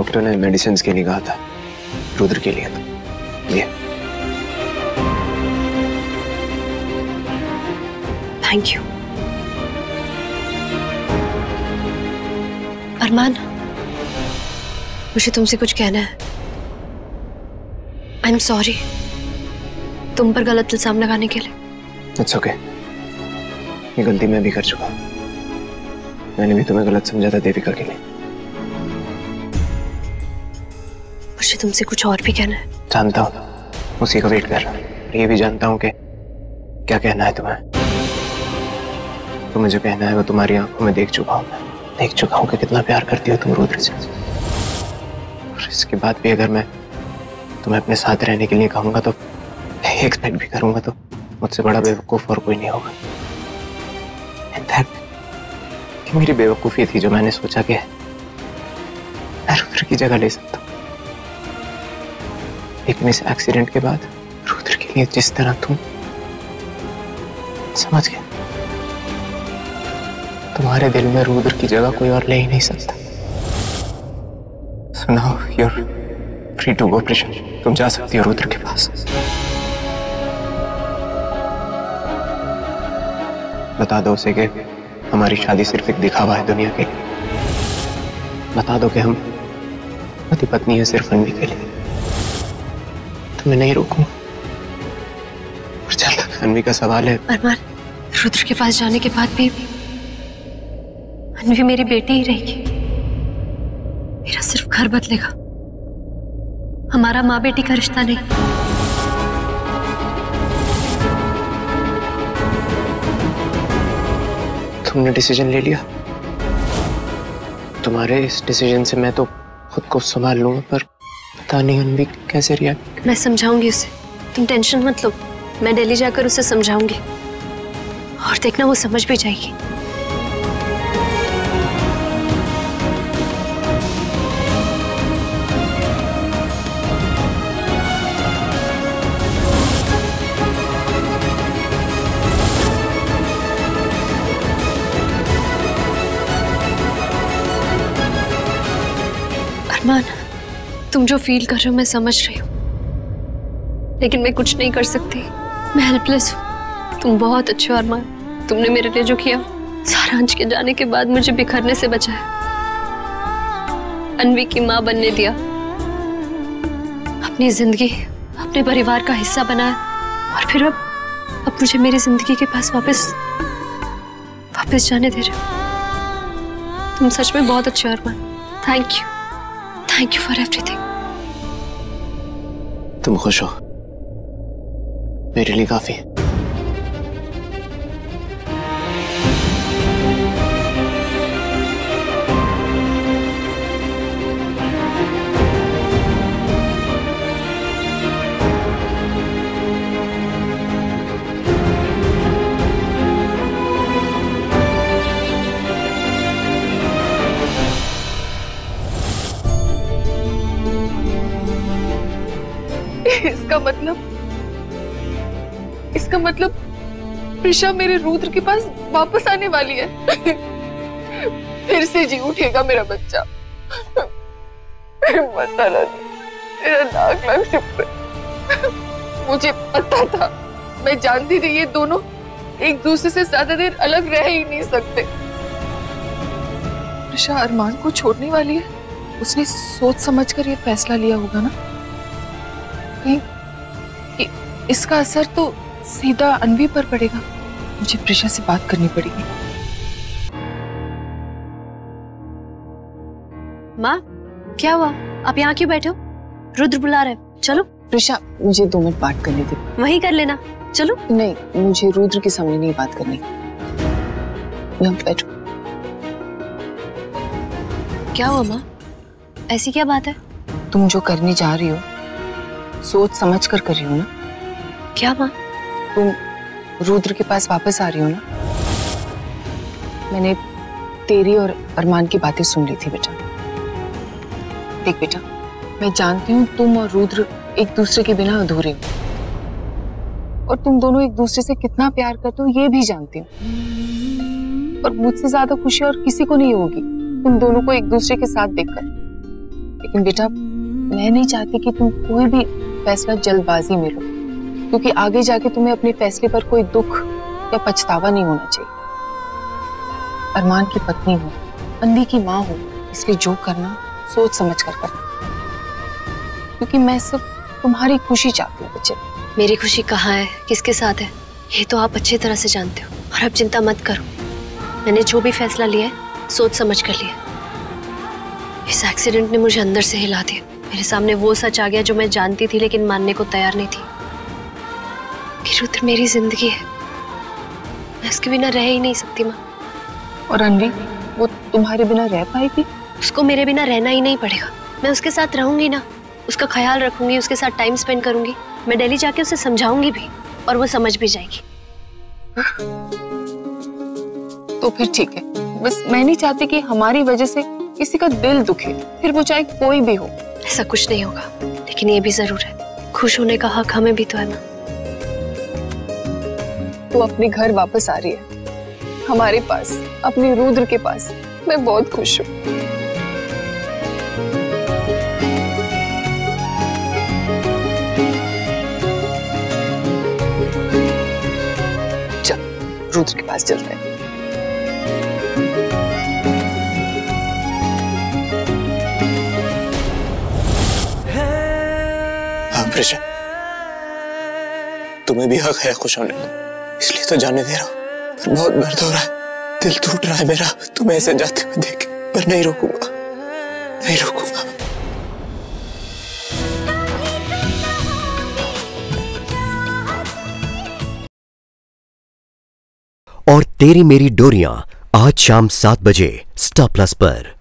Doctor ने medicine के लिए कहा था रुद्र के लिए तो ये। थैंक यू अरमान मुझे तुमसे कुछ कहना है। आई एम सॉरी तुम पर गलत इल्ज़ाम लगाने के लिए। It's okay okay. ये गलती मैं भी कर चुका हूँ। मैंने भी तुम्हें गलत समझा था देविका के लिए। मुझे तुमसे कुछ और भी कहना है। जानता हूँ। उसी का वेट कर रहा हूँ। ये भी जानता हूँ कि क्या कहना है तुम्हें। तुम्हें जो कहना है, वो तुम्हारी आँखों में देख चुका हूँ देख चुका हूँ कि कितना प्यार करती हो तुम रुद्र से। और इसके बाद भी अगर मैं तुम्हें अपने साथ रहने के लिए कहूँगा तो एक्सपेक्ट भी करूँगा तो मुझसे बड़ा बेवकूफ़ और कोई नहीं होगा। कि मेरी बेवकूफ़ी थी जो मैंने सोचा कि मैं रुद्र की जगह ले सकता हूँ। लेकिन इस एक्सीडेंट के बाद रुद्र के लिए जिस तरह तुम समझ गए, तुम्हारे दिल में रुद्र की जगह कोई और ले ही नहीं सकता। So now you free to go तुम जा सकती हो रुद्र के पास। बता दो उसे कि हमारी शादी सिर्फ़ एक दिखावा है दुनिया के लिए। बता दो कि हम पति पत्नी है सिर्फ़ अनवी के लिए। तुम्हें नहीं रोकूँगा। और जब तक अनवी का सवाल है अरमान रुद्र के पास जाने के बाद भी अनवी मेरी बेटी ही रहेगी। मेरा सिर्फ़ घर बदलेगा। हमारा माँ बेटी का रिश्ता नहीं। तुमने डिसीज़न ले लिया। तुम्हारे इस डिसीज़न से मैं तो खुद को संभाल लूँगा पर पता नहीं अनवी कैसे रिएक्ट मैं समझाऊँगी उसे। तुम टेंशन मत लो। मैं दिल्ली जाकर उसे समझाऊँगी। और देखना वो समझ भी जाएगी। अरमान तुम जो फील कर रहे हो, मैं समझ रही हूँ। लेकिन मैं कुछ नहीं कर सकती। मैं हेल्पलेस हूँ। तुम बहुत अच्छे हो, अरमान। तुमने मेरे लिए जो किया, सारांश के जाने के बाद मुझे बिखरने से बचाया। अनवी की माँ बनने दिया। अपनी ज़िंदगी, अपने परिवार का हिस्सा बनाया। और फिर अब अब मुझे मेरी ज़िंदगी के पास वापस वापस जाने दे रहे हो। तुम सच में बहुत अच्छे हो, Armaan. Thank you thank you for everything तुम खुश हो। मेरे लिए काफ़ी है। इसका मतलब इसका मतलब प्रिशा मेरे रुद्र के पास वापस आने वाली है। फिर से जी उठेगा मेरा बच्चा। मेरा लाख शुक्र मुझे पता था, मैं जानती थी ये दोनों एक दूसरे से ज़्यादा देर अलग रह ही नहीं सकते। प्रिशा अरमान को छोड़ने वाली है? उसने सोच समझकर ये फैसला लिया होगा ना? इ- इसका असर तो सीधा अनवी पर पड़ेगा। मुझे प्रिशा से बात करनी पड़ेगी। माँ क्या हुआ? आप यहाँ क्यों बैठे हो? रुद्र बुला रहे चलो। प्रिशा मुझे दो मिनट बात करने थी वहीं कर लेना। चलो। नहीं मुझे रुद्र के सामने नहीं बात करनी। यहाँ बैठो। क्या हुआ माँ? ऐसी क्या बात है? तुम जो करने जा रही हो सोच समझ कर कर रही हो ना। क्या माँ तुम रुद्र के पास वापस आ रही हो ना? मैंने तेरी और अरमान की बातें सुन ली थी बेटा। देख बेटा मैं जानती हूँ तुम और रुद्र एक दूसरे के बिना अधूरे हो। और तुम दोनों एक दूसरे से कितना प्यार करते हो ये भी जानती हूँ। और मुझसे ज़्यादा खुशी और किसी को नहीं होगी तुम दोनों को एक दूसरे के साथ देखकर। लेकिन बेटा मैं नहीं चाहती कि तुम कोई भी फैसला जल्दबाजी में लो, क्योंकि आगे जाके तुम्हें अपने फैसले पर कोई दुख या पछतावा नहीं होना चाहिए। अरमान की पत्नी हो, अंधी की माँ हो, इसलिए जो करना, सोच समझ कर करना। क्योंकि मैं सिर्फ़ तुम्हारी खुशी चाहती हूँ, बच्चे। मेरी खुशी कहाँ है? किसके साथ है? ये तो आप अच्छी तरह से जानते हो, और अब चिंता मत करो। मैंने जो भी फैसला लिया है, सोच समझ कर लिया इस एक्सीडेंट ने मुझे अंदर से हिला दिया। मेरे सामने वो सच आ गया जो मैं जानती थी लेकिन मानने को तैयार नहीं थी। कि रुद्र मेरी ज़िंदगी है। मैं उसके बिना रह ही नहीं सकती माँ। और अनवी वो तुम्हारे बिना रह पाएगी? उसको मेरे बिना रहना ही नहीं पड़ेगा। मैं उसके साथ रहूँगी ना। उसका ख्याल रखूँगी उसके साथ टाइम स्पेंड करूँगी। मैं दिल्ली जाके उसे समझाऊँगी भी और वो समझ भी जाएगी। तो फिर ठीक है। बस मैं नहीं चाहती कि हमारी वजह से किसी का दिल दुखे। फिर वो चाहे कोई भी हो। ऐसा कुछ नहीं होगा। लेकिन ये भी ज़रूर है। खुश होने का हक हमें भी तो है ना। तू अपने घर वापस आ रही है। हमारे पास, अपने रुद्र के पास। मैं बहुत खुश हूँ। रुद्र के पास चलते हैं। हाँ तुम्हें भी हक है खुश होने। का इसलिए तो जाने दे रहा हूँ। पर बहुत दर्द हो रहा है। दिल टूट रहा है मेरा। तुम्हें ऐसे जाते हुए देख, पर नहीं रोकूँगा। नहीं रोकूँगा। और तेरी मेरी डोरियाँ आज शाम सात बजे स्टार प्लस पर।